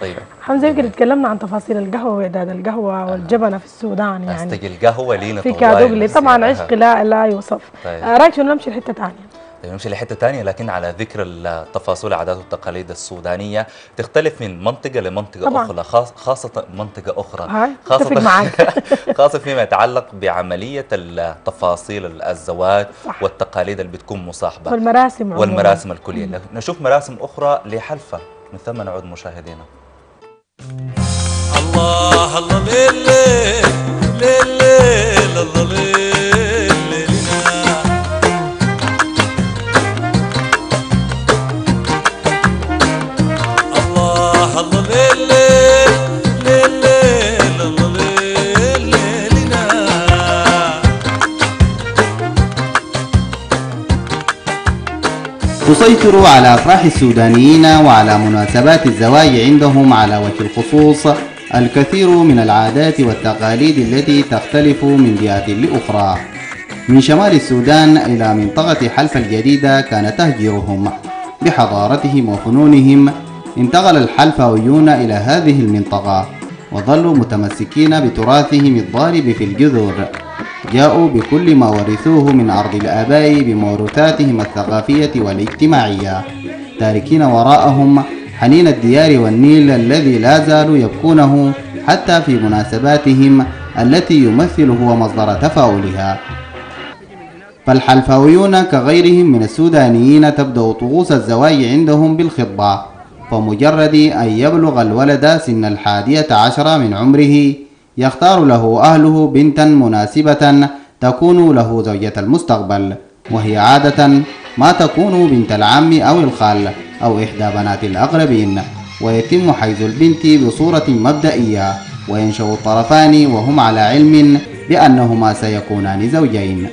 طيب. حمزة يمكن اتكلمنا عن تفاصيل القهوة وإعداد القهوة والجبنة في السودان يعني. استقي القهوة لينا في كادوغلي. طبعا. عشق لا لا يوصف. طيب. آه، رأيك شنو؟ نمشي لحتة ثانية طيب نمشي لحتة تانية لكن على ذكر التفاصيل العادات والتقاليد السودانية تختلف من منطقة لمنطقة طبعاً. أخرى خاص خاصة منطقة أخرى. هاي خاصة اتفق معك خاصة فيما يتعلق بعملية التفاصيل الزواج صح. والتقاليد اللي بتكون مصاحبة. والمراسم. والمراسم الكلية. نشوف مراسم أخرى لحلفة من ثم نعود مشاهدينا. الله ليل ليل ليل الله ليل ليلنا الله الله ليل ليل ليل الله ليل ليلنا تسيطر على أفراح السودانيين وعلى مناسبات الزواج عندهم على وجه الخصوص. الكثير من العادات والتقاليد التي تختلف من جهة لأخرى. من شمال السودان إلى منطقة حلف الجديدة كان تهجيرهم. بحضارتهم وفنونهم انتقل الحلفاويون إلى هذه المنطقة وظلوا متمسكين بتراثهم الضارب في الجذور. جاءوا بكل ما ورثوه من أرض الآباء بموروثاتهم الثقافية والاجتماعية. تاركين وراءهم حنين الديار والنيل الذي لا زالوا يبكونه حتى في مناسباتهم التي يمثل هو مصدر تفاؤلها. فالحلفاويون كغيرهم من السودانيين تبدأ طقوس الزواج عندهم بالخطبة فمجرد أن يبلغ الولد سن الحادية عشر من عمره يختار له أهله بنتا مناسبة تكون له زوجة المستقبل وهي عادة ما تكون بنت العم أو الخال. أو إحدى بنات الأقربين ويتم حيز البنت بصورة مبدئية وينشأ الطرفان وهم على علم بأنهما سيكونان زوجين.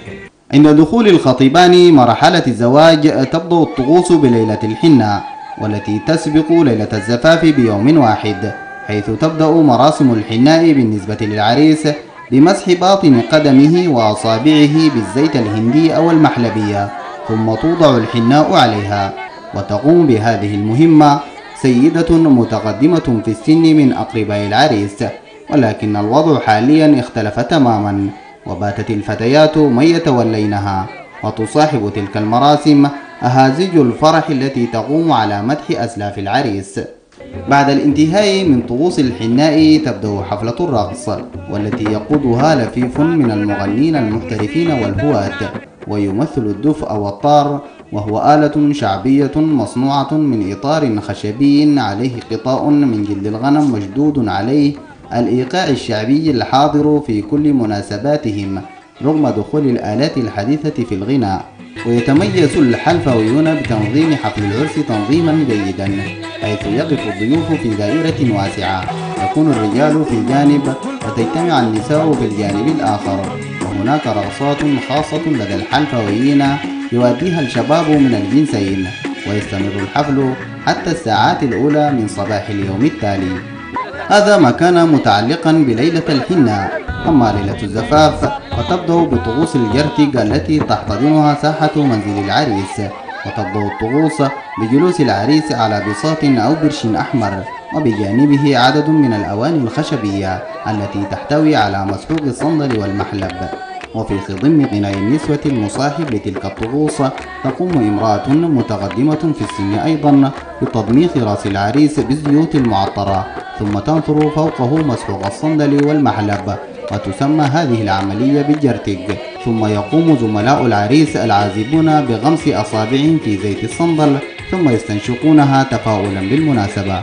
عند دخول الخطيبان مرحلة الزواج تبدأ الطقوس بليلة الحنة والتي تسبق ليلة الزفاف بيوم واحد حيث تبدأ مراسم الحناء بالنسبة للعريس بمسح باطن قدمه وأصابعه بالزيت الهندي أو المحلبية ثم توضع الحناء عليها. وتقوم بهذه المهمة سيدة متقدمة في السن من أقرباء العريس ولكن الوضع حاليا اختلف تماما وباتت الفتيات من يتولينها وتصاحب تلك المراسم أهازيج الفرح التي تقوم على مدح أسلاف العريس. بعد الانتهاء من طقوس الحناء تبدأ حفلة الرقص والتي يقودها لفيف من المغنين المحترفين والهواة ويمثل الدف أو الطار وهو آلة شعبية مصنوعة من إطار خشبي عليه قطاء من جلد الغنم مشدود عليه الإيقاع الشعبي الحاضر في كل مناسباتهم رغم دخول الآلات الحديثة في الغناء. ويتميز الحلفاويون بتنظيم حفل العرس تنظيما جيدا حيث يقف الضيوف في دائرة واسعة يكون الرجال في جانب وتجتمع النساء في الجانب الآخر. وهناك رقصات خاصة لدى الحلفاويين يؤديها الشباب من الجنسين ويستمر الحفل حتى الساعات الأولى من صباح اليوم التالي. هذا ما كان متعلقا بليلة الحنة. أما ليلة الزفاف فتبدأ بطقوس الجرتق التي تحتضنها ساحة منزل العريس. وتبدأ الطقوس بجلوس العريس على بساط أو برش أحمر وبجانبه عدد من الأواني الخشبية التي تحتوي على مسحوق الصندل والمحلب. وفي خضم غناء النسوة المصاحب لتلك الطقوس تقوم امرأة متقدمة في السن أيضا بتضميخ رأس العريس بالزيوت المعطرة ثم تنثر فوقه مسحوق الصندل والمحلب وتسمى هذه العملية بالجرتق ثم يقوم زملاء العريس العازبون بغمس أصابعهم في زيت الصندل ثم يستنشقونها تفاؤلا بالمناسبة.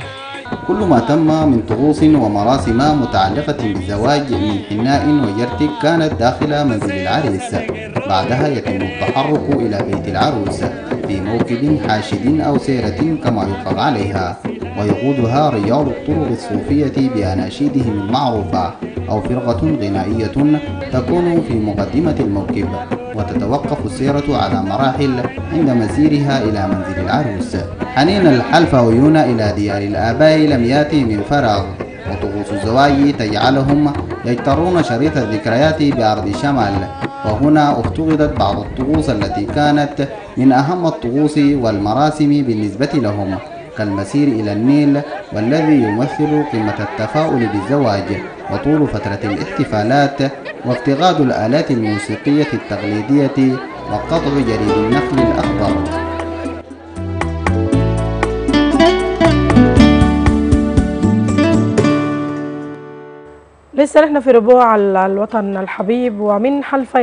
كل ما تم من طقوس ومراسم متعلقة بالزواج من حناء وجرتك كانت داخل منزل العريس. بعدها يتم التحرك إلى بيت العروس في موكب حاشد أو سيرة كما يطلق عليها. ويقودها رجال الطرق الصوفية بأناشيدهم المعروفة. أو فرقة غنائية تكون في مقدمة الموكب وتتوقف السيرة على مراحل عند مسيرها إلى منزل العروس. حنين الحلفاويون إلى ديار الآباء لم يأتي من فراغ وطقوس الزواج تجعلهم يجترون شريط الذكريات بأرض شمال. وهنا افتقدت بعض الطقوس التي كانت من أهم الطقوس والمراسم بالنسبة لهم. كالمسير إلى النيل والذي يمثل قمة التفاؤل بالزواج وطول فترة الاحتفالات وافتقاد الآلات الموسيقية التقليدية وقطع جريد النخل الأخضر. لسه نحن في ربوع ال- الوطن الحبيب ومن حلفة